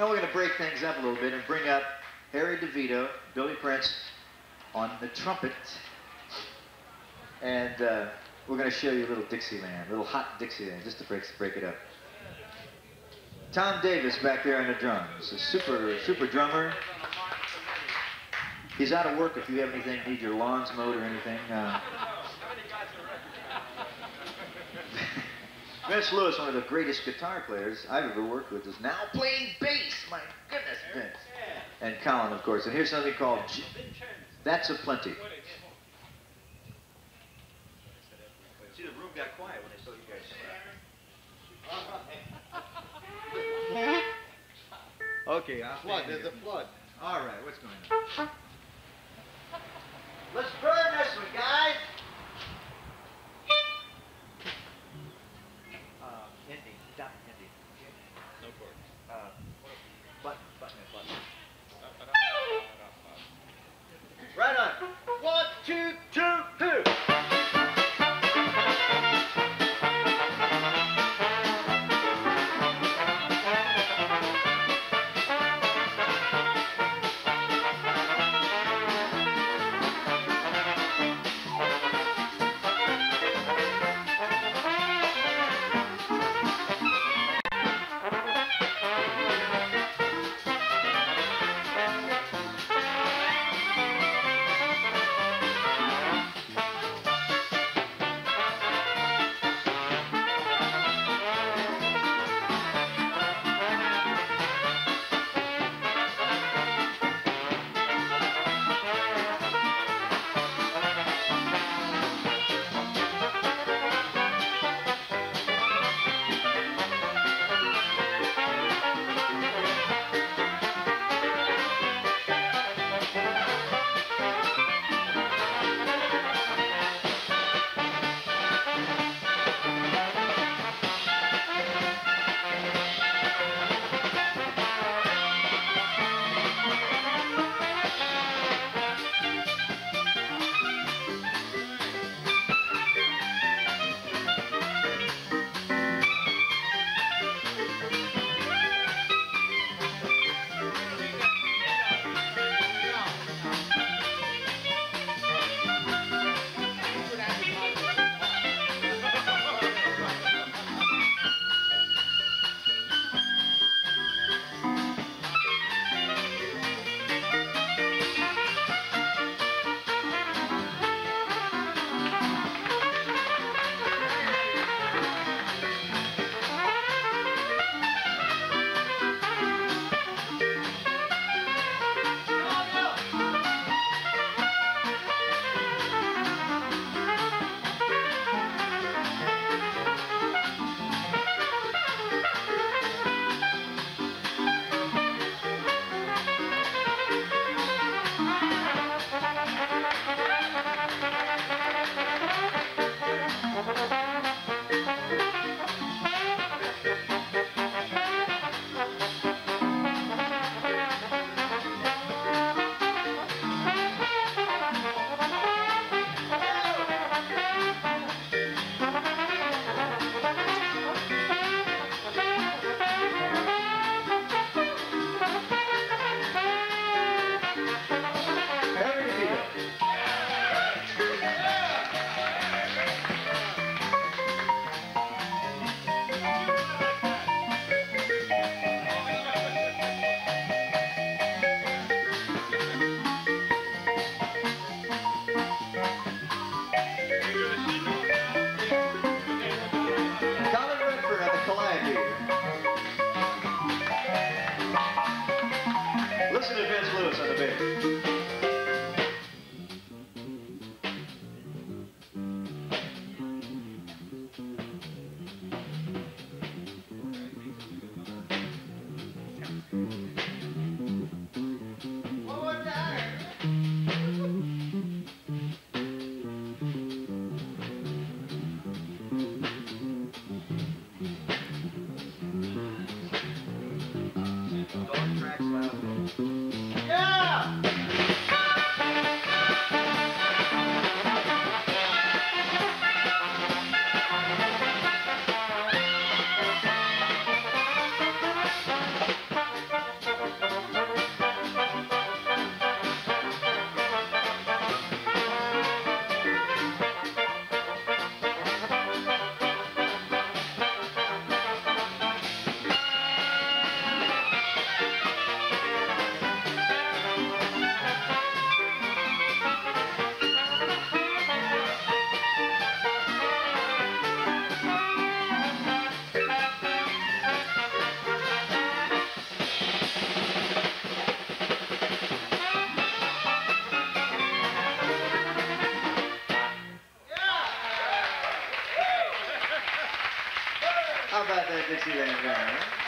Now we're going to break things up a little bit and bring up Harry DiVito, Billy Prince on the trumpet. And uh, we're going to show you a little Dixieland, a little hot Dixieland, just to break, break it up. Tom Davis back there on the drums, a super, super drummer. He's out of work if you have anything, need your lawns mowed or anything. Uh, Vince Lewis, one of the greatest guitar players I've ever worked with, is now playing bass. My goodness, Vince. And Colin, of course. And here's something called J That's a Plenty. See, the room got quiet when I saw you guys. okay, I'll Flood, there's a flood. All right, what's going on? Let's burn this one, guys. Two, two. Listen to Vince Lewis on the bass. How about that Dixieland band?